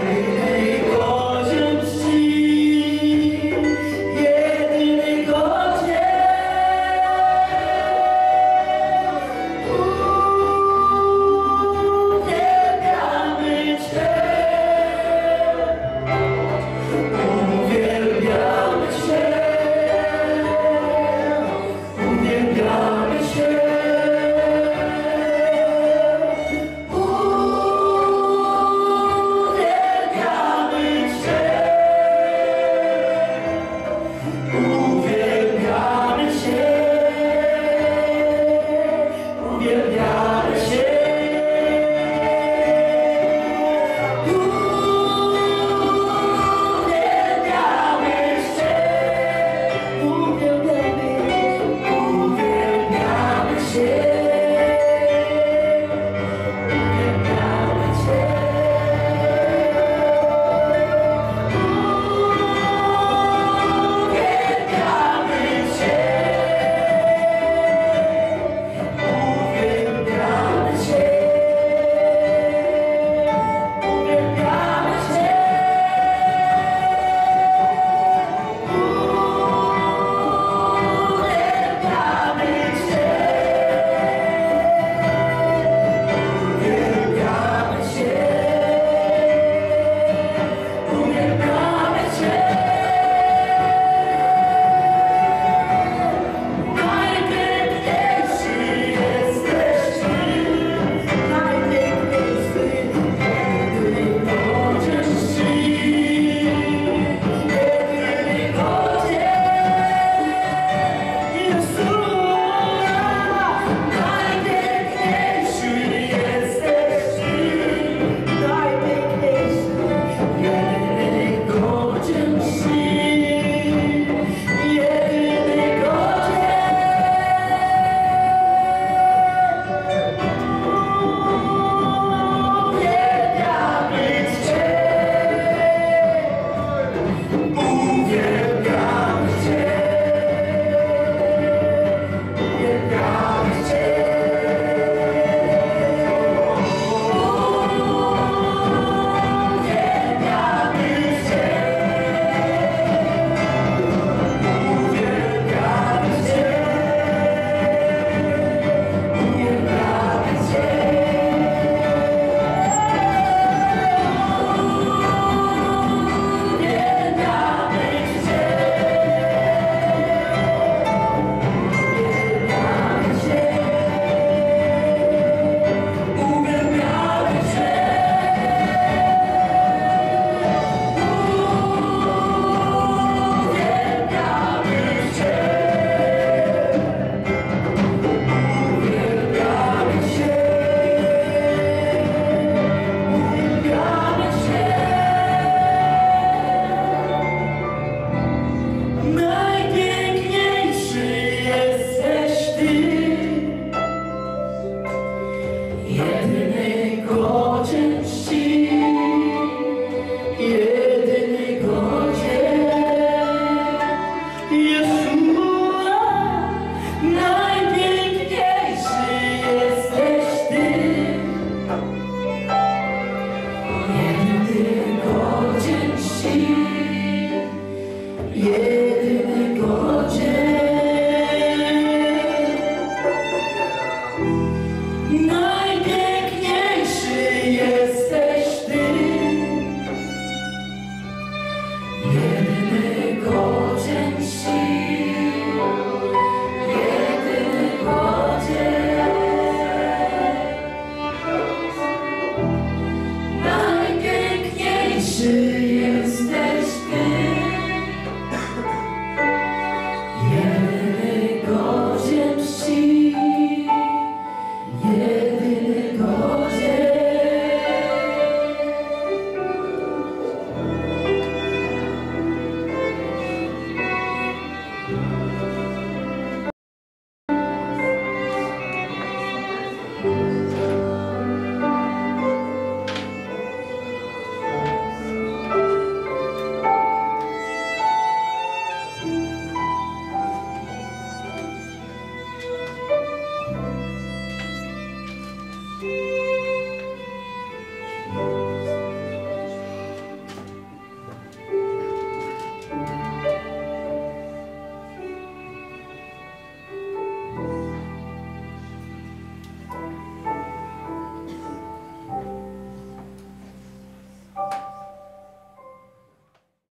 Amen.